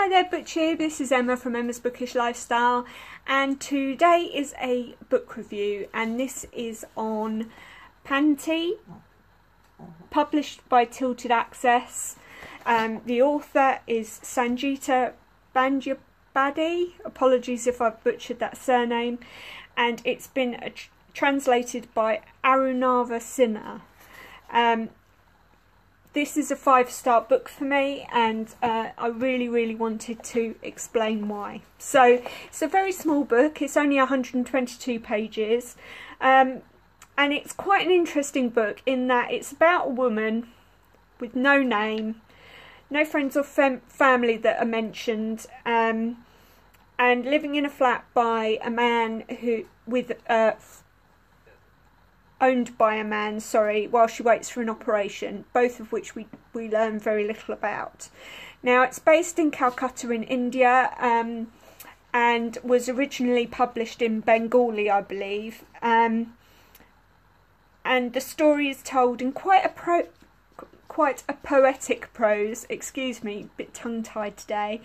Hi there BookTube, this is Emma from Emma's Bookish Lifestyle and today is a book review and this is on Panty, published by Tilted Axis. Um, the author is Sangeeta Bandyabadi, apologies if I've butchered that surname, and it's been tr translated by Arunava Sinha. Um, this is a five star book for me and uh, I really really wanted to explain why. So it's a very small book, it's only 122 pages um, and it's quite an interesting book in that it's about a woman with no name, no friends or fam family that are mentioned um, and living in a flat by a man who with uh, owned by a man, sorry, while she waits for an operation, both of which we, we learn very little about. Now, it's based in Calcutta in India um, and was originally published in Bengali, I believe. Um, and the story is told in quite a pro quite a poetic prose, excuse me, a bit tongue-tied today,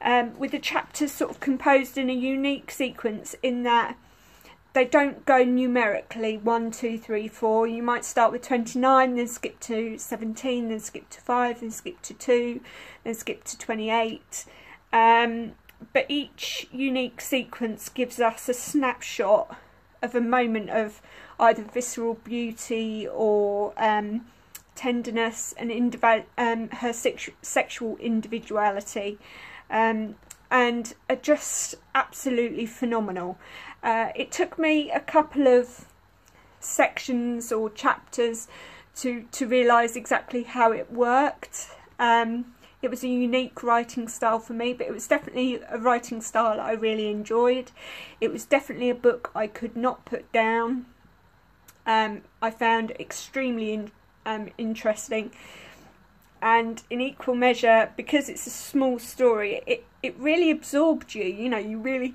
um, with the chapters sort of composed in a unique sequence in that they don't go numerically. One two three four. You might start with 29 then skip to 17 then skip to 5 then skip to 2 then skip to 28 um, but each unique sequence gives us a snapshot of a moment of either visceral beauty or um, tenderness and um, her sexu sexual individuality. Um, and are just absolutely phenomenal. Uh, it took me a couple of sections or chapters to, to realise exactly how it worked. Um, it was a unique writing style for me, but it was definitely a writing style I really enjoyed. It was definitely a book I could not put down. Um, I found extremely in, um, interesting and in equal measure because it's a small story it it really absorbed you you know you really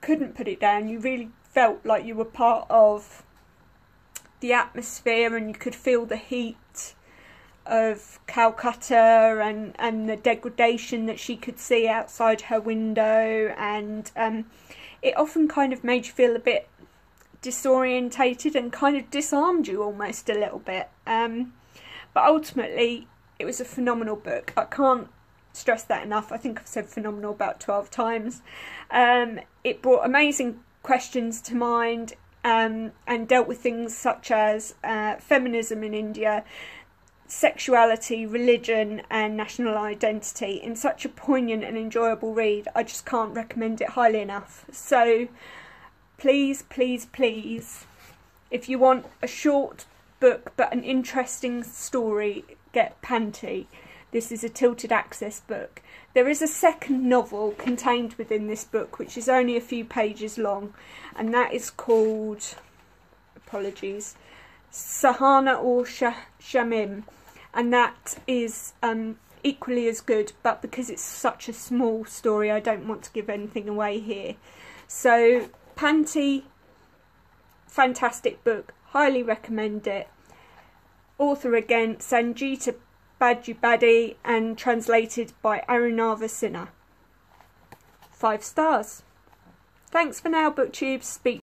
couldn't put it down. You really felt like you were part of the atmosphere and you could feel the heat of Calcutta and and the degradation that she could see outside her window. And um, it often kind of made you feel a bit disorientated and kind of disarmed you almost a little bit. Um, but ultimately it was a phenomenal book. I can't stress that enough. I think I've said phenomenal about 12 times. Um, it brought amazing questions to mind um, and dealt with things such as uh, feminism in India, sexuality, religion, and national identity in such a poignant and enjoyable read. I just can't recommend it highly enough. So please, please, please, if you want a short book but an interesting story, get panty. This is a Tilted Axis book. There is a second novel contained within this book, which is only a few pages long, and that is called, apologies, Sahana or Shamim, and that is um, equally as good, but because it's such a small story, I don't want to give anything away here. So, Panty, fantastic book, highly recommend it. Author again, Sangeeta Bandyabadi and translated by Arunava Sinha. Five stars. Thanks for now, BookTube. Speak